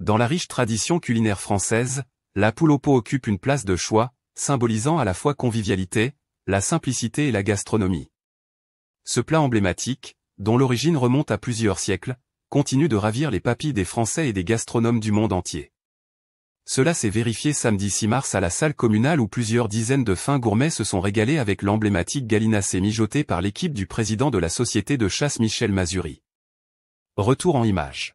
Dans la riche tradition culinaire française, la poule au pot occupe une place de choix, symbolisant à la fois convivialité, la simplicité et la gastronomie. Ce plat emblématique, dont l'origine remonte à plusieurs siècles, continue de ravir les papilles des Français et des gastronomes du monde entier. Cela s'est vérifié samedi 6 mars à la salle communale où plusieurs dizaines de fins gourmets se sont régalés avec l'emblématique galinacée mijotée par l'équipe du président de la société de chasse Michel Mazuri. Retour en images.